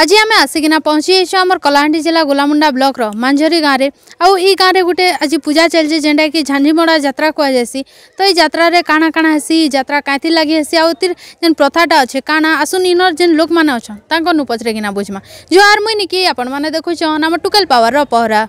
ଆଜି ଆମେ ଆସିକିନା ପହଞ୍ଚି ଯାଇଛୁ ଆମର କଳାହାଣ୍ଡି ଜିଲ୍ଲା ଗୋଲାମୁଣ୍ଡା ବ୍ଲକର ମାଞ୍ଝରୀ ଗାଁରେ ଆଉ ଏଇ ଗାଁରେ ଗୋଟେ ଆଜି ପୂଜା ଚାଲିଛି ଯେନ୍ଟାକି ଝାଞ୍ଜିମଡ଼ା ଯାତ୍ରା କୁହାଯାଏସି ତ ଏଇ ଯାତ୍ରାରେ କାଣା କାଣା ହେସି ଯାତ୍ରା କାଁଥି ଲାଗି ହେସି ଆଉ ତିର୍ ଯେନ୍ ପ୍ରଥାଟା ଅଛେ କାଣା ଆସୁନ୍ ଇନର୍ ଯେନ୍ ଲୋକମାନେ ଅଛନ୍ ତାଙ୍କନୁ ପଚରେକିନା ବୁଝମା ଜୁହାର ମୁଇଁ ନିକି ଆପଣମାନେ ଦେଖୁଛନ୍ ଆମ ଟୁକେଲ ପାୱାରର ପହରା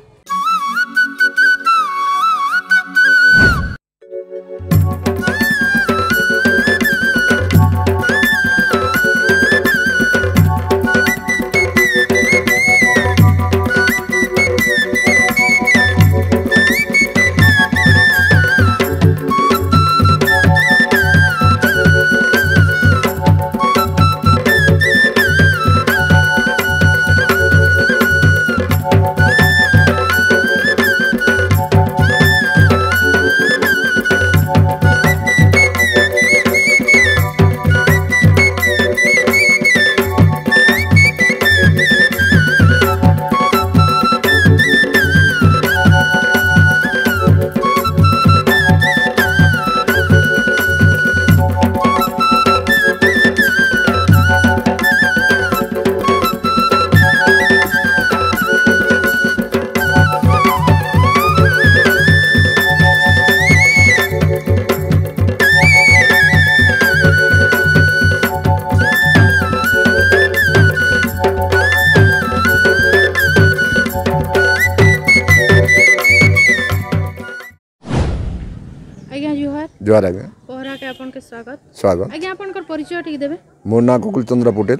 ଆଜ୍ଞା ଜୁହାର ଜୁହାର ଆଜ୍ଞା ପହରାକେ ଆପଣଙ୍କ ସ୍ୱାଗତ ସ୍ୱାଗତ ଆଜ୍ଞା ଆପଣଙ୍କର ପରିଚୟ ଟିକେ ଦେବେ ମୋ ନାଁ ଗୋକୁଳ ଚନ୍ଦ୍ର ପଟେଲ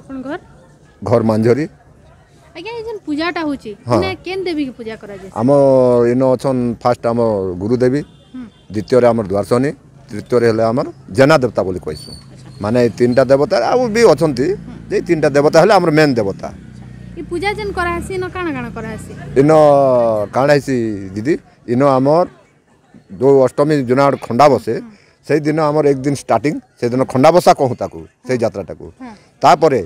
ଆପଣ ଘର ଘର ମାଞ୍ଝରୀ ଆଜ୍ଞା ଏ ଯେନ୍ ପୂଜାଟା ହେଉଛି କେନ୍ ଦେବୀକି ପୂଜା କରାଯାଏ ଆମ ଇନ ଅଛନ୍ ଫାର୍ଷ୍ଟ ଆମ ଗୁରୁଦେବୀ ଦ୍ୱିତୀୟରେ ଆମର ଦ୍ୱାରସନୀ ତୃତୀୟରେ ହେଲେ ଆମର ଜେନା ଦେବତା ବୋଲି କହିଛୁ ମାନେ ଏଇ ତିନିଟା ଦେବତା ଆଉ ବି ଅଛନ୍ତି ଯେ ତିନିଟା ଦେବତା ହେଲେ ଆମର ମେନ୍ ଦେବତା ପୂଜା ଯେନ୍ କରାହେସି ଇନ କାଣା କାଣା କରାହେସି ଇନ କାଣା ହେସି ଦିଦି ଇନ ଆମର ଯେଉଁ ଅଷ୍ଟମୀ ଦିନ ଖଣ୍ଡା ବସେ ସେଇଦିନ ଆମର ଏକ ଦିନ ଷ୍ଟାର୍ଟିଂ ସେଦିନ ଖଣ୍ଡାବସା କହୁଁ ତାକୁ ସେଇ ଯାତ୍ରାଟାକୁ ତାପରେ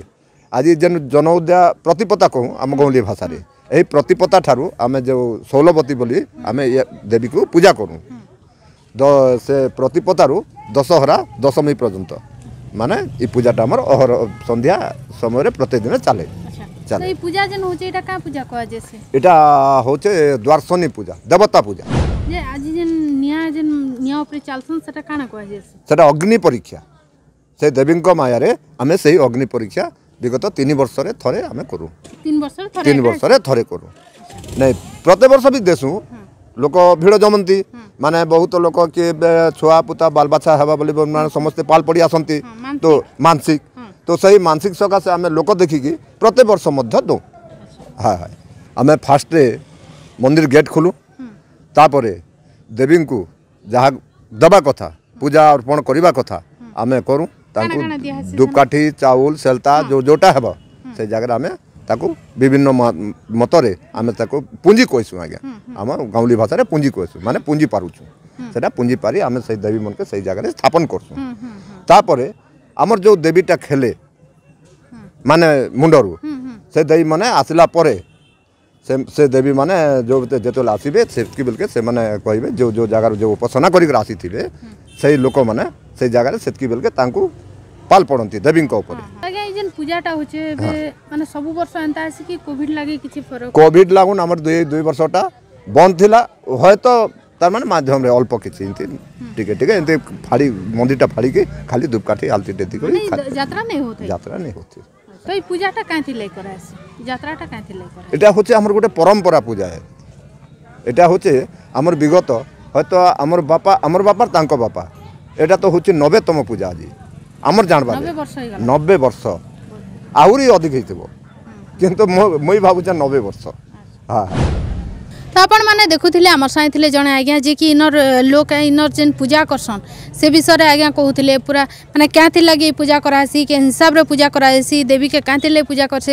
ଆଜି ଯେନ୍ ଜନଉଦ୍ୟା ପ୍ରତିପତା କହୁଁ ଆମ ଗଉଁଲି ଭାଷାରେ ଏହି ପ୍ରତିପତା ଠାରୁ ଆମେ ଯେଉଁ ଷୋଲବତୀ ବୋଲି ଆମେ ଦେବୀକୁ ପୂଜା କରୁ ସେ ପ୍ରତିପତାରୁ ଦଶହରା ଦଶମୀ ପର୍ଯ୍ୟନ୍ତ ମାନେ ଏ ପୂଜାଟା ଆମର ଅହର ସନ୍ଧ୍ୟା ସମୟରେ ପ୍ରତ୍ୟେକ ଦିନ ଚାଲେ ଚାଲେ ଏଇଟା ହଉଛେ ଦ୍ୱାରସନୀ ପୂଜା ଦେବତା ପୂଜା सेटा अग्नि परीक्षा से देवी माय से अग्नि परीक्षा विगत तीन वर्ष करूँ वर्ष करूँ नहीं प्रत्येक वर्ष भी देसुँ लोक भिड़ जमती माने बहुत लोक किए छुआ पुता बालबाछा हे बोली समस्त पाल पड़ी आस तो मानसिक तो सही मानसिक सकाश आम लोक देखिक प्रत्येक वर्ष दौ हाँ हाँ आम फास्ट मंदिर गेट खोलू तापर देवी को जहाँ ଦେବା କଥା ପୂଜା ଅର୍ପଣ କରିବା କଥା ଆମେ କରୁ ତାଙ୍କୁ ଧୂପକାଠି ଚାଉଳ ସେଲତା ଯେଉଁ ଯେଉଁଟା ହେବ ସେ ଜାଗାରେ ଆମେ ତାକୁ ବିଭିନ୍ନ ମତରେ ଆମେ ତାକୁ ପୁଞ୍ଜି କହିସୁଁ ଆଜ୍ଞା ଆମ ଗାଉଁଲି ଭାଷାରେ ପୁଞ୍ଜି କହିସୁଁ ମାନେ ପୁଞ୍ଜି ପାରୁଛୁ ସେଇଟା ପୁଞ୍ଜି ପାରି ଆମେ ସେଇ ଦେବୀ ମନକେ ସେଇ ଜାଗାରେ ସ୍ଥାପନ କରୁଛୁ ତାପରେ ଆମର ଯେଉଁ ଦେବୀଟା ଖେଲେ ମାନେ ମୁଣ୍ଡରୁ ସେ ଦେବୀମାନେ ଆସିଲା ପରେ से, से देवी माने जो जो आसबे से बिल्कुल से मैंने कहे जो जो जगार जो उपासना कर हम्म। हाँ, हाँ। हाँ। आसी थे से लोक मैंने से जगह से पाल पड़ती देवी कोड लगन आम दु बर्षा बंद थी हे तो तारे मध्यम अल्प किसी टे टे फाड़ी मंदिर टा फाड़ी खाली धूपकाठी आलती टेती नहीं होती তো এই পূজাটা কাঁথি লাই করা আছে যাত্রাটা কাঁথি লাই করা এটা হচ্ছে আমার গোটে পরম্পরা পূজা এটা হচ্ছে আমার বিগত হয়তো আমার বাপা আমার বাপার তাঙ্ক বাপা এটা তো হচ্ছে নবেতম পূজা আজি আমার জানবা নবে বর্ষ আহরি অধিক হয়েছিল কিন্তু মই ভাবুছে নবে বর্ষ হ্যাঁ তো আপনার দেখুলে আমার সাথে লে জন আজ্ঞা যে কি ইনর লোক ইনর যে পূজা করসন সে বিষয়ে আজ্ঞা কুলে পুরা মানে কেঁথি লাগে পূজা করাহেসি কে হিসাবে পূজা করাহেসি দেবীকে কেঁথি লাগে পূজা করছে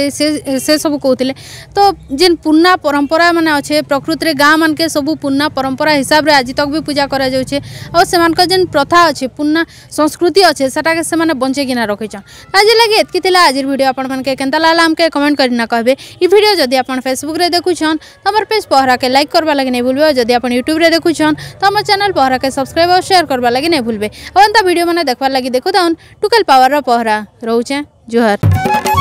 সে সব কুলে তো যে পুরনা পরম্পরা মানে অছে প্রকৃতিরে গাঁ মানকে সব পুরনা পরম্পরা হিসাবে আজ তক পূজা করা যাচ্ছে আর সে যে প্রথা অছে পুরনা সংস্কৃতি অছে সেটাকে সে বঞ্চে কিনা রকিছন আজ লাগে এতকি লা আজ ভিডিও আপনার কেন্দ্র লাগলে আমাকে কমেন্ট করে না কহবে এই ভিডিও যদি আপনার ফেসবুক রে দেখুছন তোমার পেজ পহরা লাইক করবা লাগে নেই ভুলবে যদি আপনার ইউট্যুব্রে দেখুছন তো আমার চ্যানেল পহরাকে সবসক্রাইব আর সেয়ার করবা লাগে নেই ভুলবে অন্তা ভিডিও মানে দেখবার লাগি দেখু দাউন টুকেল পাওয়ারর পহরা রহুছে জুহার